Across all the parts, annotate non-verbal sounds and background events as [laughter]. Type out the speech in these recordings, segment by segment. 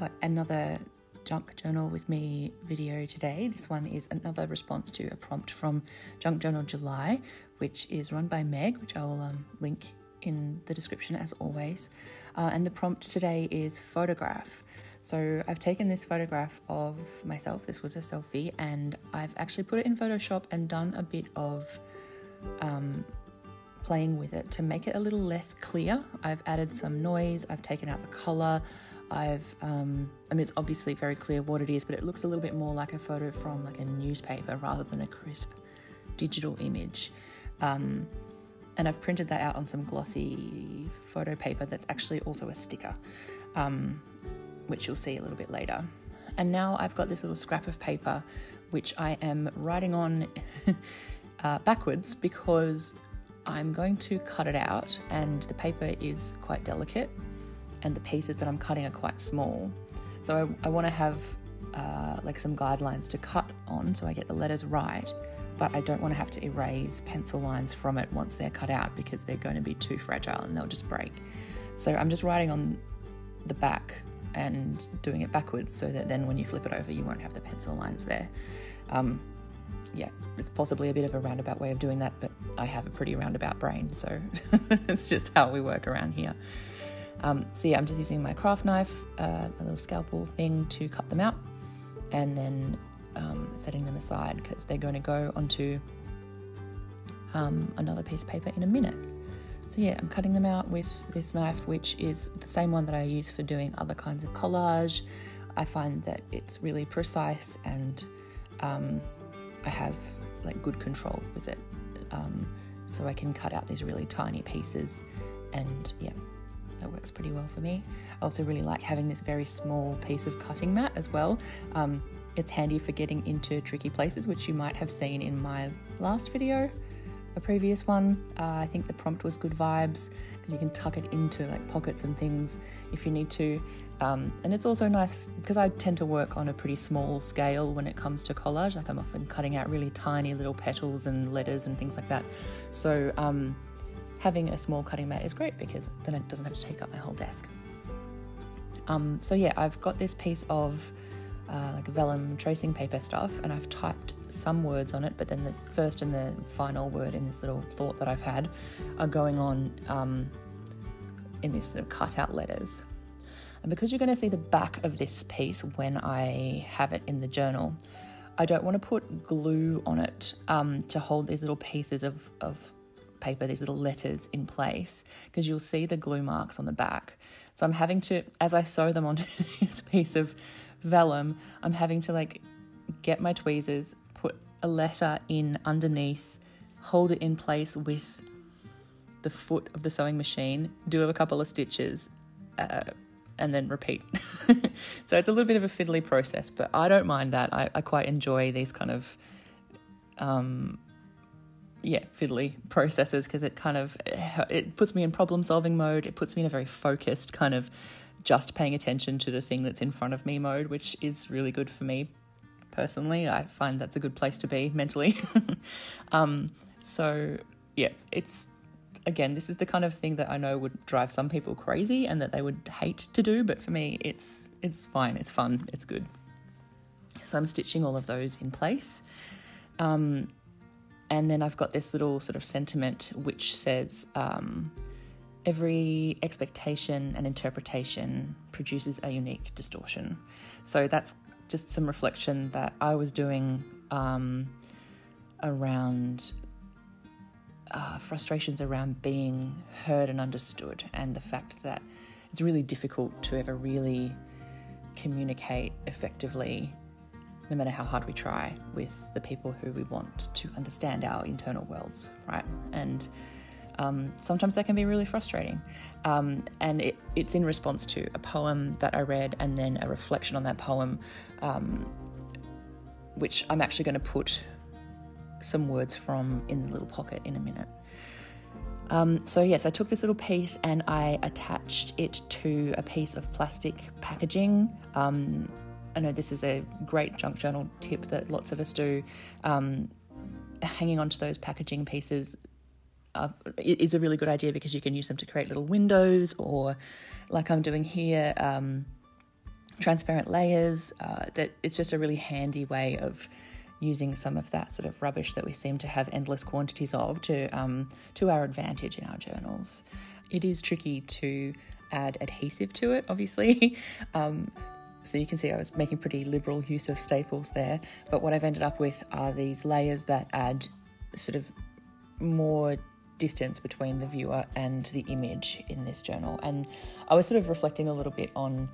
got another Junk Journal with Me video today. This one is another response to a prompt from Junk Journal July, which is run by Meg, which I will um, link in the description as always. Uh, and the prompt today is photograph. So I've taken this photograph of myself, this was a selfie, and I've actually put it in Photoshop and done a bit of um, playing with it to make it a little less clear. I've added some noise, I've taken out the color, I've, um, I mean, it's obviously very clear what it is, but it looks a little bit more like a photo from like a newspaper rather than a crisp digital image. Um, and I've printed that out on some glossy photo paper that's actually also a sticker, um, which you'll see a little bit later. And now I've got this little scrap of paper which I am writing on [laughs] uh, backwards because I'm going to cut it out, and the paper is quite delicate and the pieces that I'm cutting are quite small. So I, I want to have uh, like some guidelines to cut on so I get the letters right, but I don't want to have to erase pencil lines from it once they're cut out because they're going to be too fragile and they'll just break. So I'm just writing on the back and doing it backwards so that then when you flip it over, you won't have the pencil lines there. Um, yeah, it's possibly a bit of a roundabout way of doing that, but I have a pretty roundabout brain, so [laughs] it's just how we work around here. Um, so yeah, I'm just using my craft knife, uh, a little scalpel thing to cut them out, and then um, setting them aside because they're going to go onto um, another piece of paper in a minute. So yeah, I'm cutting them out with this knife, which is the same one that I use for doing other kinds of collage. I find that it's really precise and um, I have like good control with it. Um, so I can cut out these really tiny pieces and yeah, that works pretty well for me. I also really like having this very small piece of cutting mat as well. Um, it's handy for getting into tricky places, which you might have seen in my last video, a previous one. Uh, I think the prompt was good vibes because you can tuck it into like pockets and things if you need to. Um, and it's also nice because I tend to work on a pretty small scale when it comes to collage. Like I'm often cutting out really tiny little petals and letters and things like that. So um, having a small cutting mat is great because then it doesn't have to take up my whole desk. Um, so yeah, I've got this piece of uh, like vellum tracing paper stuff, and I've typed some words on it, but then the first and the final word in this little thought that I've had are going on um, in these sort of cut out letters. And because you're going to see the back of this piece when I have it in the journal, I don't want to put glue on it um, to hold these little pieces of, of paper, these little letters in place, because you'll see the glue marks on the back. So I'm having to, as I sew them onto [laughs] this piece of vellum, I'm having to like get my tweezers, put a letter in underneath, hold it in place with the foot of the sewing machine, do a couple of stitches, uh, and then repeat. [laughs] so it's a little bit of a fiddly process, but I don't mind that. I, I quite enjoy these kind of um, yeah fiddly processes because it kind of it puts me in problem solving mode. It puts me in a very focused kind of just paying attention to the thing that's in front of me mode which is really good for me personally. I find that's a good place to be mentally. [laughs] Um, so yeah it's again this is the kind of thing that i know would drive some people crazy and that they would hate to do but for me it's it's fine. It's fun. It's good. So i'm stitching all of those in place. Um, and then I've got this little sort of sentiment which says um, every expectation and interpretation produces a unique distortion. So that's just some reflection that I was doing um, around uh, frustrations around being heard and understood, and the fact that it's really difficult to ever really communicate effectively no matter how hard we try, with the people who we want to understand our internal worlds, right? And um, sometimes that can be really frustrating. Um, and it, it's in response to a poem that I read and then a reflection on that poem, um, which I'm actually going to put some words from in the little pocket in a minute. Um, so, yes, I took this little piece and I attached it to a piece of plastic packaging. Um, I know this is a great junk journal tip that lots of us do. Um, hanging onto those packaging pieces uh, is a really good idea because you can use them to create little windows or, like I'm doing here, um, transparent layers. Uh, that it's just a really handy way of using some of that sort of rubbish that we seem to have endless quantities of to um, to our advantage in our journals. It is tricky to add adhesive to it, obviously. [laughs] um, so you can see I was making pretty liberal use of staples there, but what I've ended up with are these layers that add sort of more distance between the viewer and the image in this journal. And I was sort of reflecting a little bit on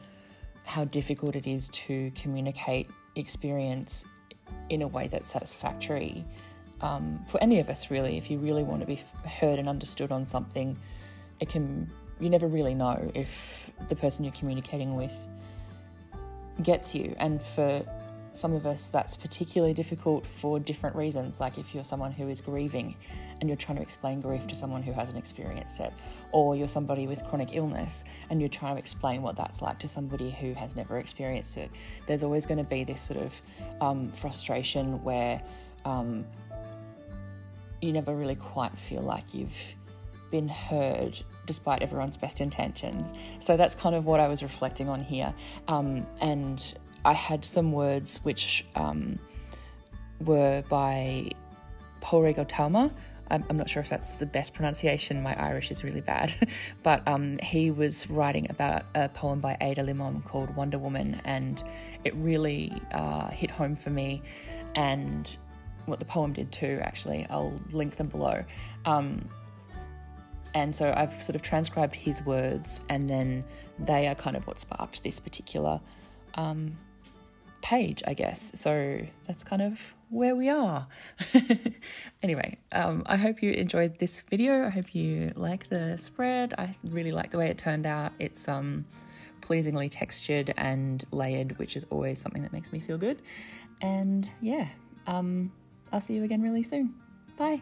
how difficult it is to communicate experience in a way that's satisfactory um, for any of us, really. If you really want to be heard and understood on something, it can, you never really know if the person you're communicating with gets you. And for some of us, that's particularly difficult for different reasons. Like if you're someone who is grieving and you're trying to explain grief to someone who hasn't experienced it, or you're somebody with chronic illness and you're trying to explain what that's like to somebody who has never experienced it, there's always going to be this sort of um, frustration where um, you never really quite feel like you've been heard despite everyone's best intentions. So that's kind of what I was reflecting on here. Um, and I had some words which um, were by Pádraig Ó Tuama. I'm, I'm, not sure if that's the best pronunciation. My Irish is really bad. [laughs] but um, he was writing about a poem by Ada Limón called Wonder Woman, and it really uh, hit home for me. And what the poem did too, actually. I'll link them below. Um, and so I've sort of transcribed his words, and then they are kind of what sparked this particular um, page, I guess. So that's kind of where we are. [laughs] anyway, um, I hope you enjoyed this video. I hope you like the spread. I really like the way it turned out. It's um, pleasingly textured and layered, which is always something that makes me feel good. And yeah, um, I'll see you again really soon. Bye.